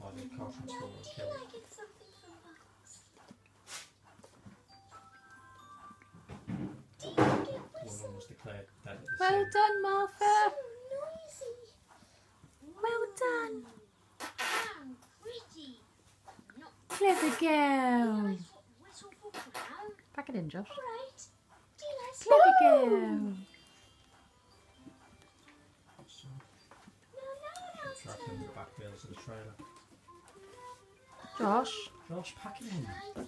by the car transport and Do killed. like it something from us? Do you like it One whistle? was declared dead at the Well scene. done, Martha. So noisy. Well done. Brown, pretty. Not Clever girl. nice whistle for brown. Pack it in, Josh. Alright. Do you Clever girl. So, no, no, it's tracking the back wheels of the trailer. Josh. Josh, pack it in. What?